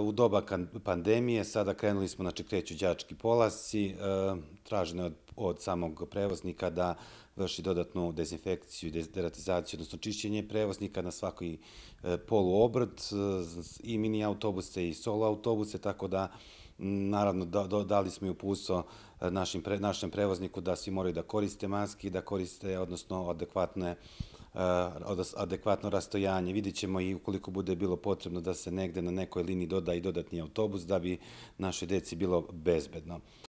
U doba pandemije sada krenuli smo, znači kreću đački polasci, e, traženo je od, od samog prevoznika da vrši dodatnu dezinfekciju i deratizaciju, odnosno čišćenje prevoznika na svaki e, poluobrt e, i mini autobuse i solo autobuse, tako da naravno da, da- dali smo i upustvo e, našim, pre, našem prevozniku da svi moraju da koriste maski, da koriste, odnosno adekvatne uh, adekvatno rastojanje. Vidjet ćemo i ukoliko bude bilo potrebno da se negde na nekoj liniji doda i dodatni autobus da bi našoj deci bilo bezbedno.